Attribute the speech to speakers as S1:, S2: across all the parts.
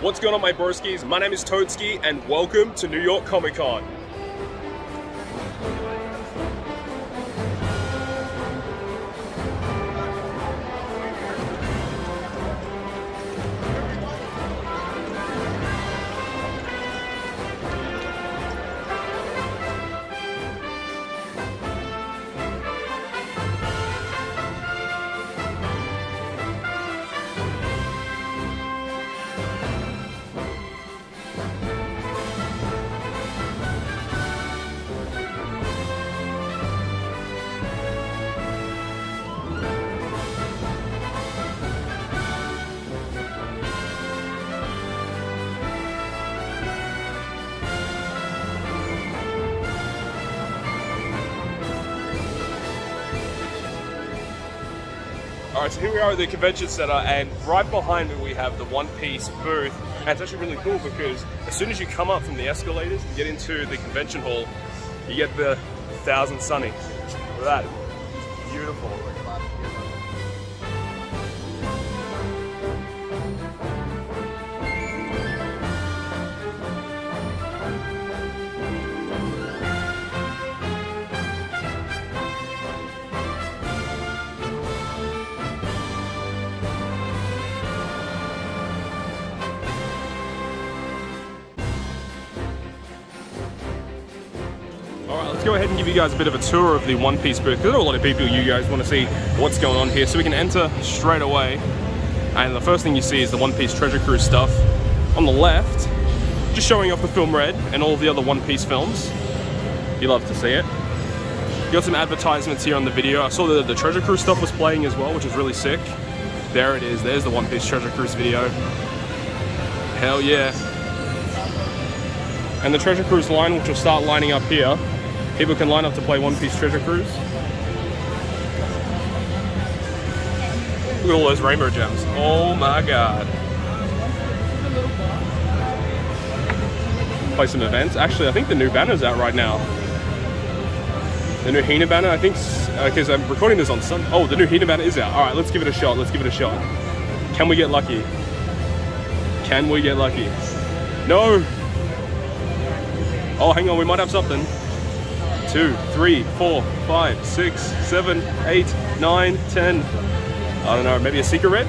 S1: What's going on my broskies? My name is Toadskii and welcome to New York Comic Con. All right, so here we are at the convention center, and right behind me we have the One Piece booth. And it's actually really cool because as soon as you come up from the escalators and get into the convention hall, you get the Thousand Sunny. Look at that. Beautiful. Go ahead and give you guys a bit of a tour of the One Piece booth. Because there are a lot of people, you guys want to see what's going on here. So we can enter straight away. And the first thing you see is the One Piece Treasure Cruise stuff. On the left, just showing off the film Red and all the other One Piece films. You love to see it. You got some advertisements here on the video. I saw that the Treasure Cruise stuff was playing as well, which is really sick. There it is. There's the One Piece Treasure Cruise video. Hell yeah. And the Treasure Cruise line, which will start lining up here. People can line up to play One Piece Treasure Cruise. Look at all those rainbow gems. Oh my god. Play some events. Actually, I think the new banner's out right now. The new Hina banner, I think, because uh, I'm recording this on Sunday. Oh, the new Hina banner is out. All right, let's give it a shot. Let's give it a shot. Can we get lucky? Can we get lucky? No. Oh, hang on, we might have something. Two, three, four, five, six, seven, eight, nine, ten. I don't know, maybe a secret red?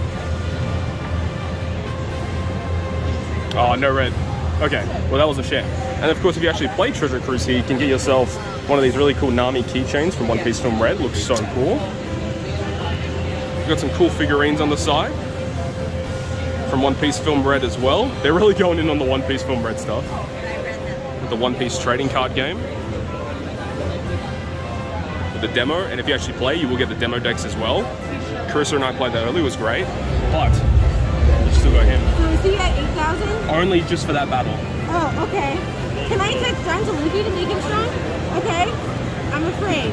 S1: Oh, no red. Okay, well that was a shame. And of course, if you actually play Treasure Cruise here, you can get yourself one of these really cool Nami keychains from One Piece Film Red. Looks so cool. We've got some cool figurines on the side from One Piece Film Red as well. They're really going in on the One Piece Film Red stuff. With the One Piece trading card game. With the demo, and if you actually play, you will get the demo decks as well. Karissa and I played that earlier, it was great. But, you still got him.
S2: So is he at 8,000?
S1: Only just for that battle.
S2: Oh, okay. Can I attach John to Luffy to make him strong? Okay. I'm afraid.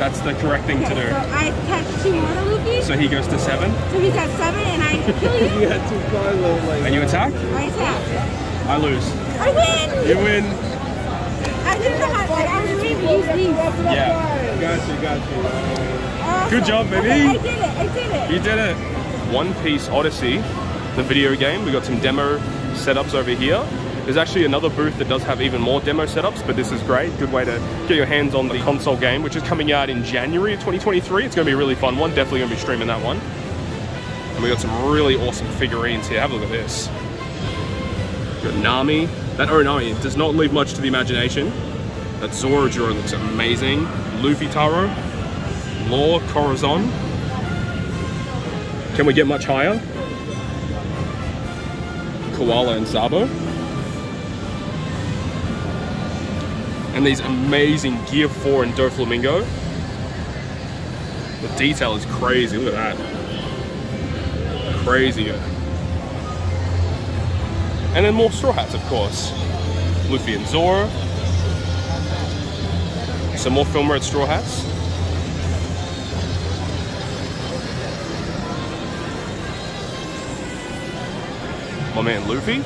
S1: That's the correct thing
S2: Okay,
S1: to do.
S2: so I attach two more to Luffy.
S1: So he goes to seven,
S2: So he's at seven and I kill you.
S3: had two Carlo like
S1: and you attack.
S2: I attack.
S1: I lose.
S2: I win!
S1: You win.
S2: I didn't know how, like, I was ready to use these.
S1: Yeah.
S3: Got you, got you.
S2: Awesome.
S1: Good job, baby.
S2: Okay, I did it, I did it.
S1: You did it. One Piece Odyssey, the video game. We got some demo setups over here. There's actually another booth that does have even more demo setups, but this is great. Good way to get your hands on the console game, which is coming out in January of 2023. It's going to be a really fun one. Definitely going to be streaming that one. And we got some really awesome figurines here. Have a look at this. We got Nami. That Oronami does not leave much to the imagination. That Zoro looks amazing. Luffytaro. Law Corazon. Can we get much higher? Koala and Sabo. And these amazing Gear 4 and Doflamingo. The detail is crazy, look at that. Crazy. And then more Straw Hats, of course. Luffy and Zoro. Some more Film Red Straw Hats. My man Luffy.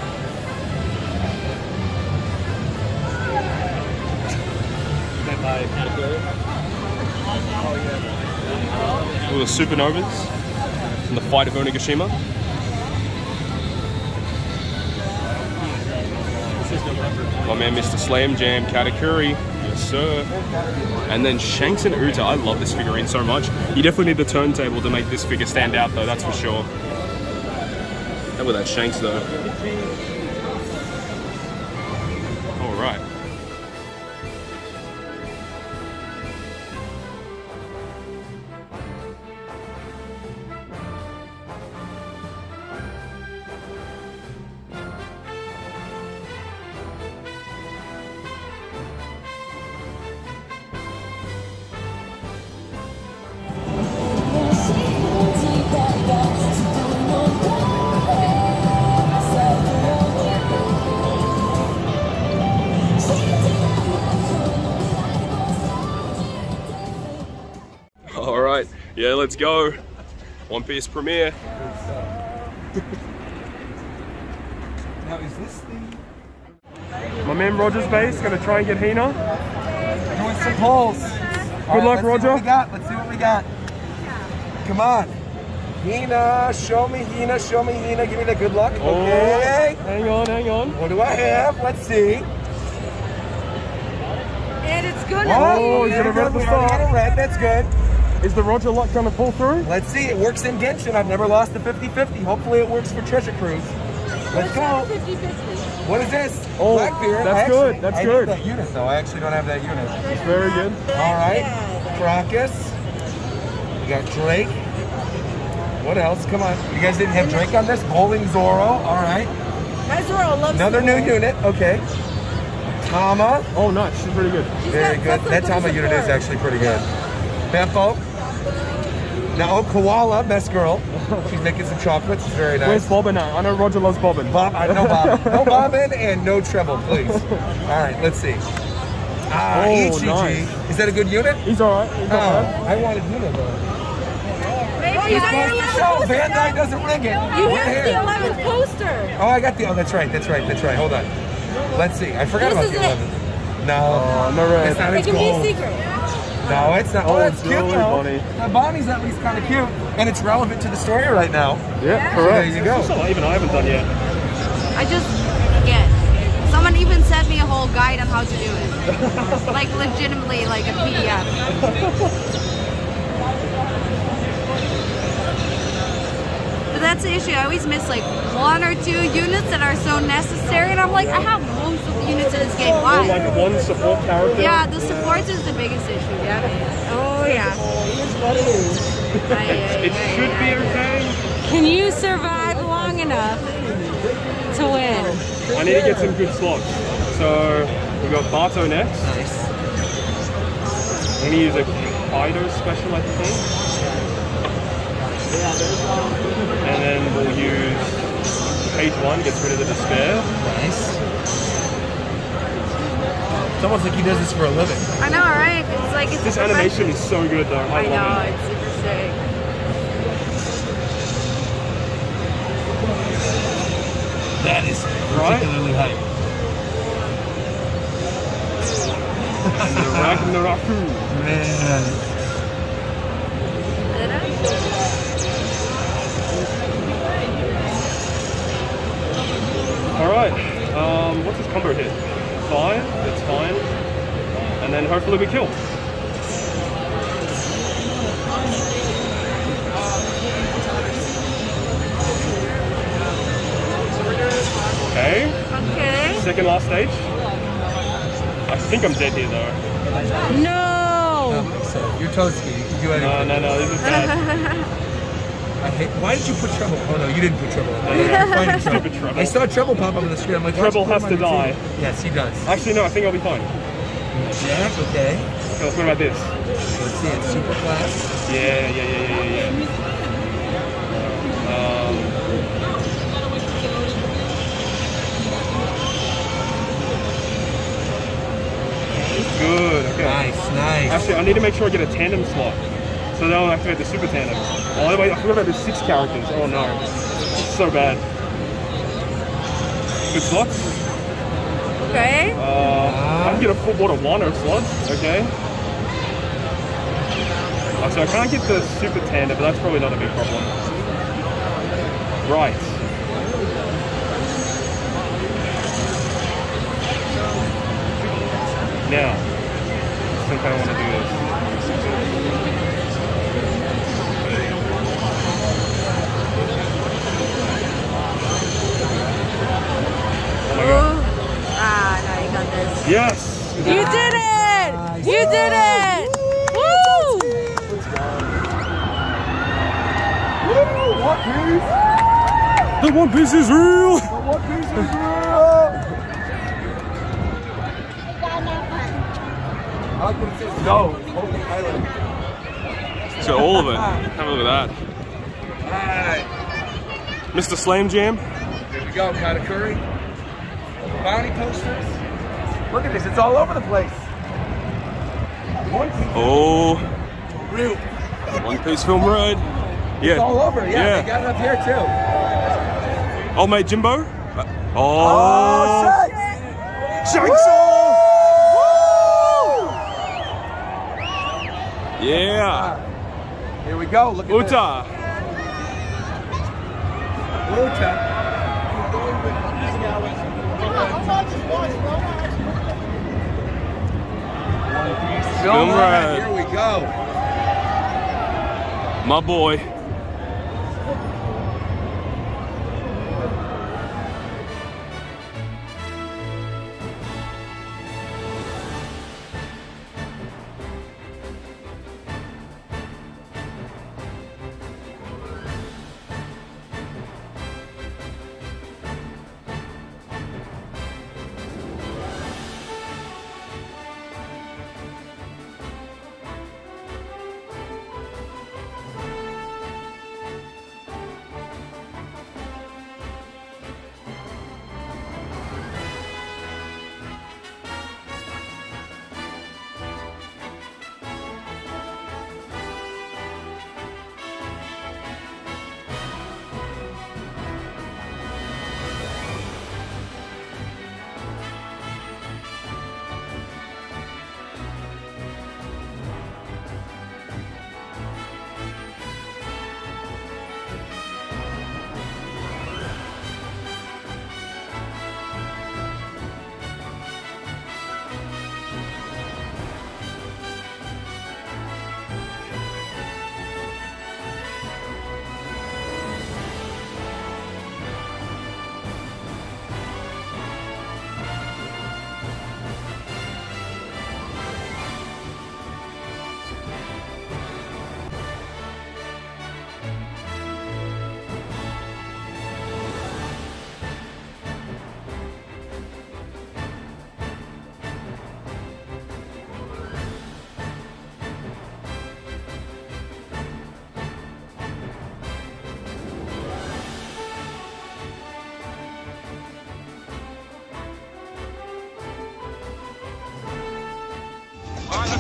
S1: All the supernovas from the fight of Onigashima. My man, Mr. Slam Jam Katakuri. Yes, sir. And then Shanks and Uta. I love this figurine so much. You definitely need the turntable to make this figure stand out, though, that's for sure. How about that Shanks, though? Let's go. One Piece premiere.
S3: Now is this the
S1: My man Roger's base gonna try and get Hina.
S3: doing some pulls? Good
S1: luck,
S3: let's See
S1: Roger.
S3: what we got. Let's see what we got. Come on. Hina, show me Hina, show me Hina. Give me the good luck. Oh, okay.
S1: Oh, hang on, hang on.
S3: What do I have? Let's see.
S2: And it's gonna
S1: Oh,
S2: be.
S1: he's gonna
S3: Very
S1: rip the
S3: We already
S1: start.
S3: got a red. That's good.
S1: Is the Roger luck gonna pull through?
S3: Let's see. It works in Genshin. I've never lost a 50-50. Hopefully it works for Treasure Cruise. Let's go.
S2: 50-50.
S3: What is this?
S1: Oh,
S3: Blackbeard.
S1: that's
S3: I actually-
S1: good, that's
S3: I
S1: good.
S3: Need that unit though. I actually don't have that unit.
S1: It's very good.
S3: All right. Crocus. We got Drake. What else? Come on. You guys didn't have Drake on this? Bowling Zoro. All right.
S2: My Zoro loves
S3: Another new
S2: Zoro.
S3: unit. Okay. Tama.
S1: Oh, nice. She's pretty good.
S2: She's
S3: Very
S2: got-
S3: good. That Tama unit is actually pretty good. Bepo. Now, oh, Koala, best girl. She's making some chocolates. It's very nice. Where's.
S1: Bobbin at? I know Roger loves Bobbin.
S3: Bob, uh, no Bob. No bobbin and no Trebol, please. All right, let's see. Ah,
S1: Oh,
S3: Ichiji.
S1: nice.
S3: Is that a good unit?
S1: He's alright. He's
S3: Oh,
S1: not bad.
S3: I wanted Hina though.
S2: Baby, you
S3: It's
S2: got your 11th
S3: show.
S2: poster
S3: Bandai
S2: down.
S3: doesn't ring it.
S2: You
S3: We're
S2: have
S3: here.
S2: the 11th poster.
S3: Oh, I got the. Oh, that's right. That's right. That's right. Hold on. Let's see. I forgot
S2: This
S3: about
S2: is
S3: the
S2: it.
S3: 11th. No.
S1: Oh, no red.
S3: It's not.
S2: It
S3: It's
S2: can be a secret.
S3: No, oh, it's not. Oh,
S1: Oh,
S3: that's cute
S1: Jewelry
S3: though.
S1: Bonney.
S3: The Bonney's at least kind of cute, and it's relevant to the story right now.
S1: Yeah,
S3: There
S1: correct.
S3: you go.
S1: That's not even I haven't done yet.
S4: I just forget. Someone even sent me a whole guide on how to do it. like legitimately like a PDF. That's the issue. I always miss like one or two units that are so necessary and I'm like, I have most of the units in this game. Why?
S1: like one support character.
S4: Yeah, the support is the biggest issue. Yeah.
S2: Oh, yeah.
S1: Oh, it should be okay.
S2: Can you survive long enough to win?
S1: I need to get some good slots. So we've got Barto next.
S3: Nice.
S1: I'm gonna use a Kaido special, I think. And then we'll use page one, gets rid of the despair.
S3: Nice. It's almost like he does this for a living.
S4: I know, right? It's like it's
S1: This animation is so good though. I,
S4: I know,
S1: love it.
S4: it's super sick.
S3: That is
S1: Right?
S3: particularly hype.
S1: The Ragnaroku.
S3: Man.
S1: What's his combo hit? Five, that's fine. And then hopefully we kill. Okay,
S4: Okay.
S1: second last stage. I think I'm dead here though.
S2: No!
S3: So you're toasty. You can do
S1: No, no, no, this is bad.
S3: I hate. Why did you put trouble? Oh no, you didn't put trouble. You're
S1: Stupid trouble.
S3: I saw trouble pop up on the screen. I'm like,
S1: Trouble has to die.
S3: team? Yes, he does.
S1: Actually, no, I think I'll be fine.
S3: Jack, okay.
S1: Let's what about this?
S3: Let's see. It's super class.
S1: Yeah, yeah, yeah, yeah, yeah, yeah. Um, good, okay.
S3: Nice, nice.
S1: Actually, I need to make sure I get a tandem slot. So now I'll activate the super tandem. Oh, wait, I forgot about the six characters. Oh no. It's so bad. Good slots.
S2: Okay.
S1: Uh, I can get a full board of Wano slots, okay. Oh, so I can't get the super tandem, but that's probably not a big problem. Right. Now, I think I want to do this. Oh my god.
S4: Ooh. Ah, no, you got this.
S1: Yes!
S2: You did it! You did it! Woo!
S3: Woo! One piece!
S1: The One Piece is real!
S3: The One Piece is real! I like what it says no. Holy Island.
S1: So all of it. Have a look at that.
S3: Alright.
S1: Mr. Slam Jam.
S3: Here we go, Katakuri. Bounty posters. Look at this, it's all over the place. One piece.
S1: Oh,
S3: Real.
S1: One Piece film Red.
S3: It's
S1: Yeah.
S3: all over, yeah.
S1: Yeah.
S3: They got it up here too.
S1: Old mate Jimbo. Uh, oh,
S3: Oh, shit!
S1: Shanks! Yeah.
S3: Here we go, look at this.
S1: Uta.
S3: Uta.
S1: Film Red.
S3: Here we go.
S1: My boy.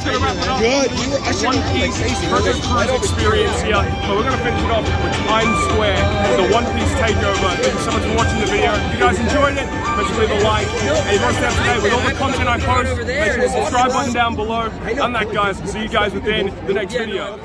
S1: That's gonna wrap it up.
S3: Good. You were, I
S1: One Piece Cruise experience here, but we're going to finish it off with Times Square, the One Piece takeover. Thank you so much for watching the video. If you guys enjoyed it, make sure to leave a like. And if you're down today with all the content I post, make sure to subscribe button down below. And that, guys, see you guys within the next video.